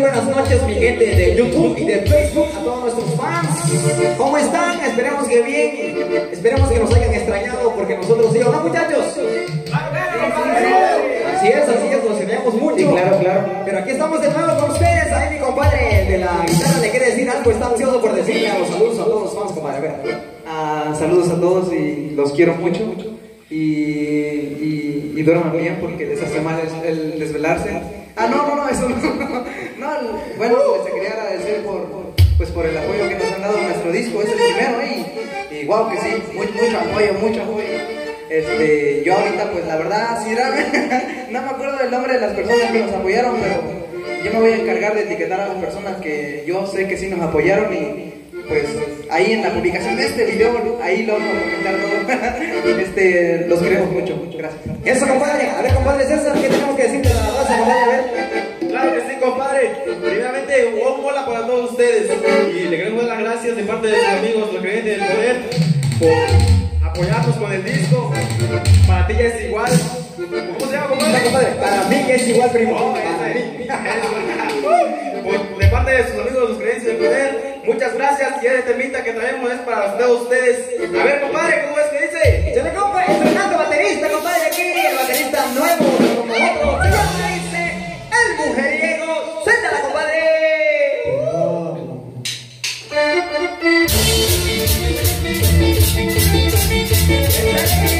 buenas noches, mi gente de YouTube y de Facebook, a todos nuestros fans. ¿Cómo están? Esperemos que bien. Esperemos que nos hayan extrañado porque nosotros sí, ¿no, muchachos? Así es, así es, nos extrañamos mucho. claro, claro. Pero aquí estamos de nuevo con ustedes. Ahí mi compadre de la guitarra le quiere decir algo. Está ansioso por decirle a los saludos a todos los fans, compadre. A ver. Ah, saludos a todos y los quiero mucho. Y, y, y duerman bien porque les hace mal el, el desvelarse. Ah, no, no, no, eso no. No bueno, les quería agradecer por, pues, por el apoyo que nos han dado a nuestro disco. Es el primero y, y wow que sí, mucho, apoyo, mucho apoyo. Este, yo ahorita, pues la verdad, sí, no me acuerdo del nombre de las personas que nos apoyaron, pero yo me voy a encargar de etiquetar a las personas que yo sé que sí nos apoyaron y pues ahí en la publicación de este video, ahí lo vamos a comentar todo. este, los queremos mucho, mucho, gracias. Eso, compadre. A ver, compadre César, ¿qué tenemos que decirte la raza, compadre? A ver. Para todos ustedes. Y le queremos dar las gracias de parte de sus amigos, los creyentes del poder, por apoyarnos con el disco. Para ti ya es igual. ¿Cómo se llama, compadre? para mí es igual, primo. Oh, Para mí. Por- de parte de sus amigos, los creyentes del poder, muchas gracias. Y este temita que traemos es para todos ustedes. A ver, compadre, ¿cómo es que dice? Thank you.